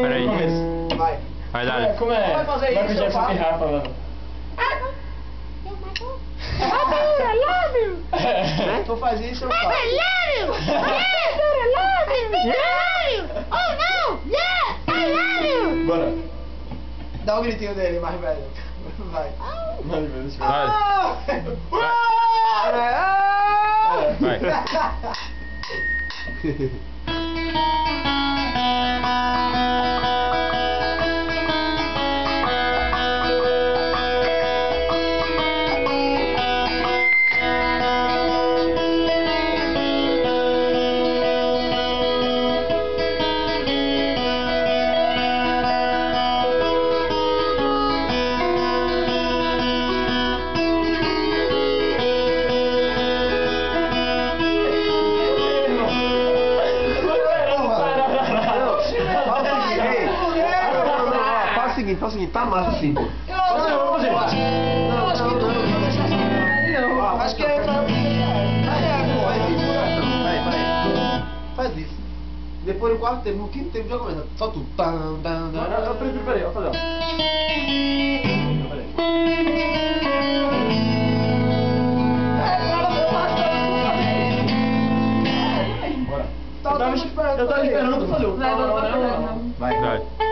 Peraí. Vai. Vai dar. Como é? Vai fazer Michael isso, Jackson eu e faço. Rafa, mano. I love you. Né? Tu faz isso, eu I faço. love you. Yes, I love you. I love you. Oh no. Yes, I love you. Bora. Dá um gritinho dele, mais velho. Vai. Meu Deus. Vai. Vai. Vai. seguinte, seguinte, tá massa assim. Vamos fazer, vamos fazer. Não, acho que não deixa assim. Não, acho que é pra. Peraí, peraí. Faz isso. Depois no quarto tempo, no quinto tempo já começa. Só tu. Tan, tan, tan. Eu prefiro, peraí, vou fazer. Peraí. Bora. Tá, Eu tava, esperando, eu tava peraí. esperando Não, não, não, não. Vai. Vai.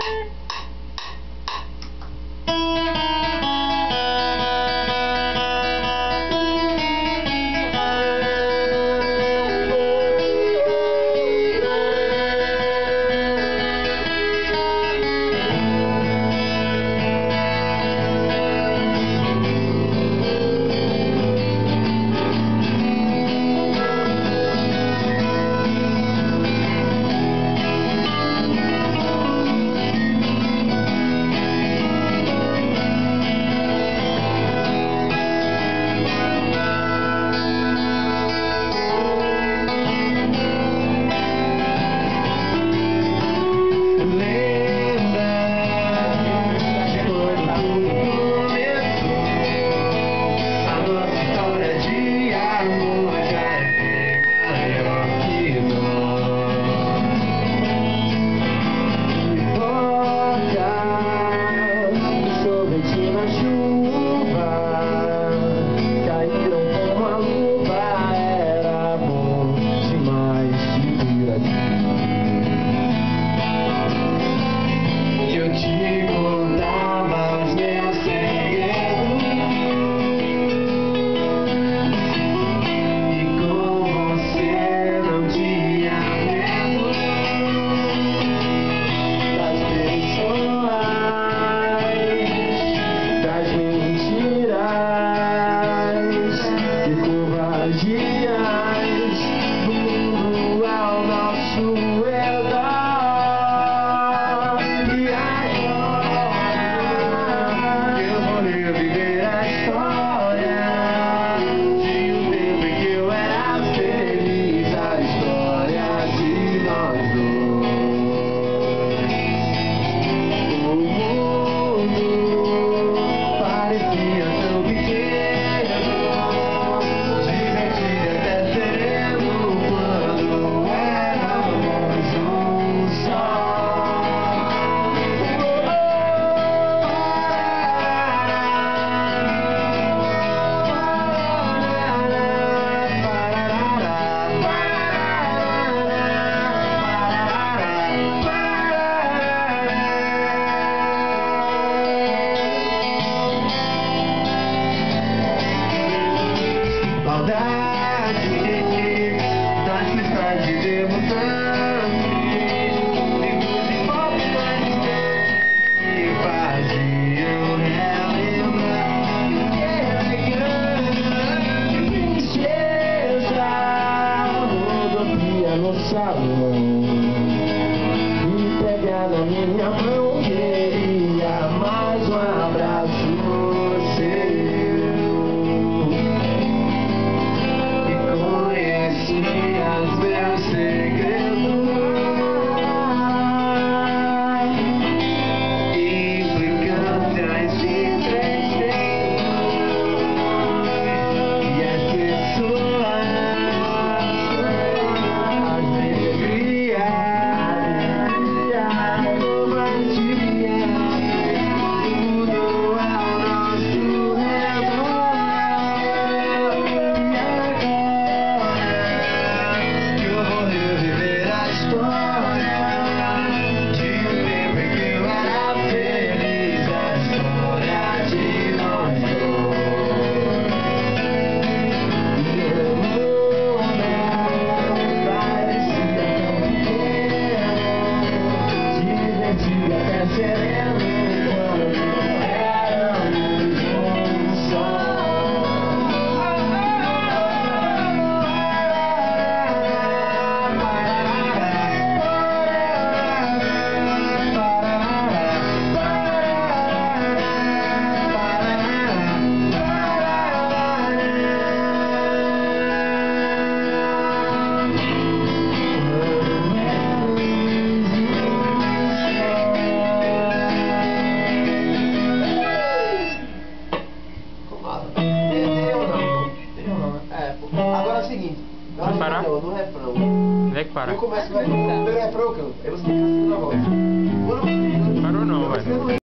Rodopia no salão. E pegar na minha mão Queria mais um querendo lado. Entendeu não? Entendeu não. É, pô. Agora é o seguinte. Vai parar? Não, no refrão. Onde é que parar. Eu começo, vai. Pelo refrão eu canto. Aí você fica assim na voz. Parou não, velho.